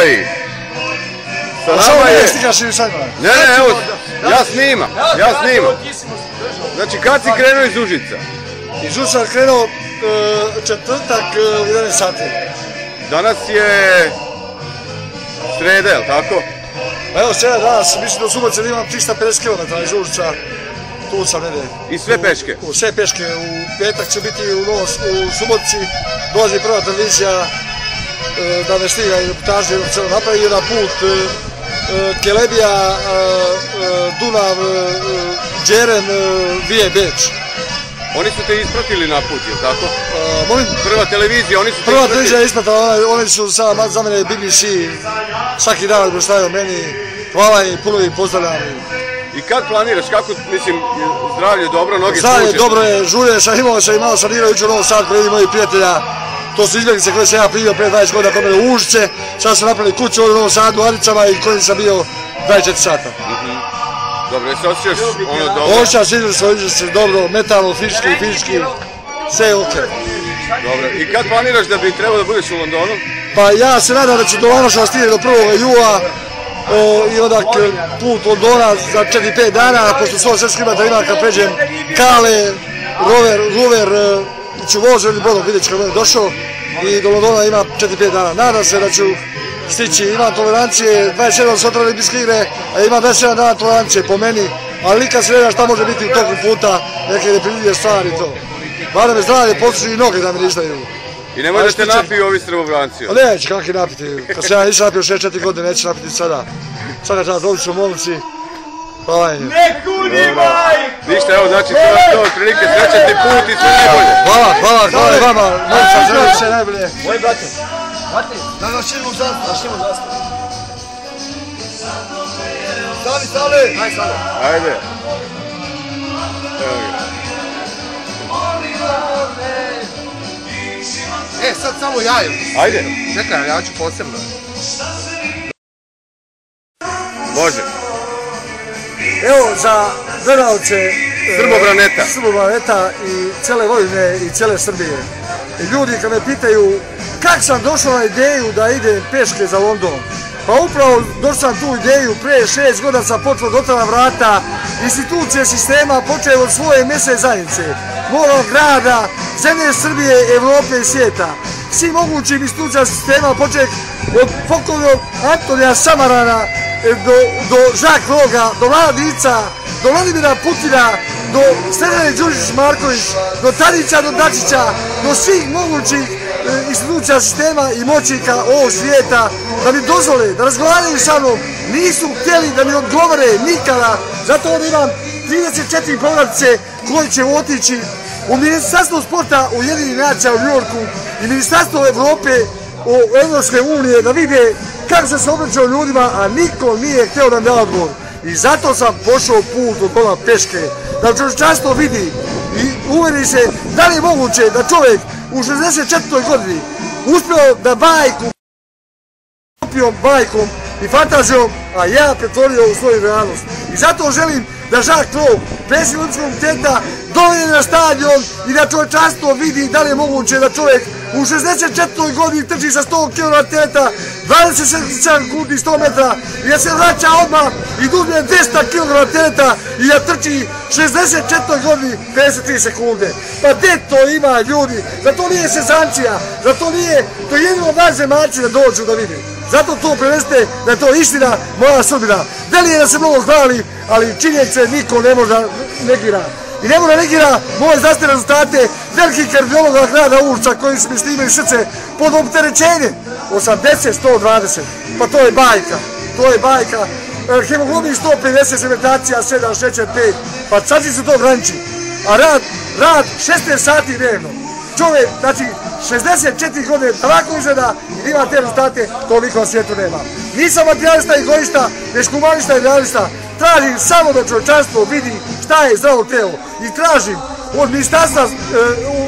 nama ih. Sa A samo nama ne je... ili sad Ne, ne, evo, ja snimam, ja snimam. Znači, kad si krenuo iz Užica? I žu sam krenuo e, četvrtak e, u 11 sati. Danas je... Sreda, jel tako? Pa evo sada danas, mislim da u Subotice imam 350 km iz Užica. Tu sam negdje. I sve peške? U, sve peške. U petak će biti u, Novo, u Subotici. Dolazi prva televizija da me stiga i reportaže celo napravi jedan put e, e, Kelebija, e, Dunav, e, Vije Beč. Oni su te ispratili na put, jel tako? Molim, Prva televizija, oni su te Prva ispratili. televizija je ispratila, oni, su sada za mene BBC, svaki dan odgostavaju meni, hvala i puno ih pozdravljam. I kad planiraš, kako, mislim, zdravlje dobro, noge Zdravlje, služe? dobro je, žulje sam imao sam i malo sanirao jučer u Novom Sad, pred mojih prijatelja. To su izbjeglice koje sam ja primio pre 20 godina kod mene u Užice. Sad sam napravili kuću ovdje u Novom Sadu, u Aricama i kojim sam bio 24 sata. Dobro, jesi osjećaš ono dobro? Ošća se izvrši se dobro, metalno, fizički, fizički, sve je okej. Dobro. I kad planiraš da bi trebao da budeš u Londonu? Pa ja se nadam da će do Lanoša stigne do 1. jula e, i onda put od za 4-5 dana, pošto svoj srpski ima da ima kad pređem Kale, Rover, Ruver, ću vozom ili brodom, vidjet ću budem došao i do Londona ima 4-5 dana. Nadam se da ću stići, imam tolerancije, 27 su otvorene olimpijske igre, a ima 27 dana tolerancije po meni, ali nikad se ne zna šta može biti u toku puta, neke nepredvidljive stvari to. Barem me zdravlje posluži i noge da mi ne izdaju. I nemoj da te napiju ovi srbobranci. Pa neće, kak je napiti? Kad se ja nisam napio 6-4 godine, neće napiti sada. Sada čas ću u momci. Hvala im. Ništa, evo, znači, to je to, prilike, srećan ti put i sve najbolje. Hvala, hvala, hvala i vama. Momca, želim sve najbolje. Moj brate, brate, da nas činimo zastavu, da činimo zastavu. Stavi, stavi! Aj, stavi. Ajde. Evo ga. E, sad samo ja ili? Ajde, Čekaj, ja ću posebno. može. Evo za gledalce e, Srbobraneta. Srbobraneta i cijele Vojvodine i cijele Srbije. I ljudi kad me pitaju kak sam došao na ideju da idem peške za London, pa upravo došao sam tu ideju, pre šest godina sam počeo dotrana vrata, institucije sistema počeo od svoje mjesne zajednice, morog grada, zemlje Srbije, Evrope i svijeta. Svi mogućim institucija sistema počeo od pokojnog Antonija Samarana, E, do, do Žak Loga, do Vladica, do Vladimira Putina, do Stefane Đužić Marković, do Tadića, do Dačića, do svih mogućih e, institucija sistema i moćnika ovog svijeta da mi dozvole, da razgovaraju sa mnom, nisu htjeli da mi odgovore nikada, zato ovdje imam 34 povratnice koji će otići u Ministarstvo sporta u Jedini nacija u Njorku i Ministarstvo Evrope u Evropske unije da vide kako sam se obraćao ljudima, a niko nije htio da mi da odgovor. I zato sam pošao put od doma peške, da čovječanstvo vidi i uveri se da li je moguće da čovjek u 64. godini uspio da bajku utopijom, bajkom i fantazijom, a ja pretvorio u svoju realnost. I zato želim da Jacques Lowe, predsjednik Olimpijskog komiteta, dovede na stadion i da čovječanstvo vidi da li je moguće da čovjek u 64. godini trči sa 100 kg teta, 27 kundi 100 metra i da se vraća odmah i dublje 200 kg teta i da trči 64. godini 53 sekunde. Pa gdje to ima ljudi? Za to nije sezancija, za to nije, to je jedino vaš zemaljci da dođu da vidi. Zato to preveste da je to istina moja sudbina. Deli je da se mnogo hvali, ali činjenice niko ne može negira. I ne mora negira moje zdravstvene rezultate velikih kardiologa grada Urca koji su mi snimili srce pod opterećenjem 80-120. Pa to je bajka. To je bajka. E, hemoglobin 150, sementacija 7, šećer 5. Pa sad se to graniči. A rad, rad 16 sati dnevno. Čovjek, znači, 64 godine tako izgleda i ima te rezultate, toliko svijetu nema. Nisam materijalista i egoista, već humanista i realista. Tražim samo da čovječanstvo vidi šta je zdravo telo. I tražim od ministarstva e,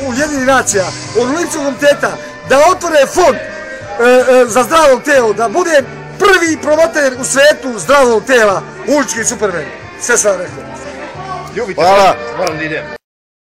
Ujedinjenih nacija, od Olimpijskog komiteta, da otvore fond e, e, za zdravo telo, da bude prvi promoter u svetu zdravog tela, ulički supermen. Sve sam rekao. Ljubite, Hvala. moram da idem.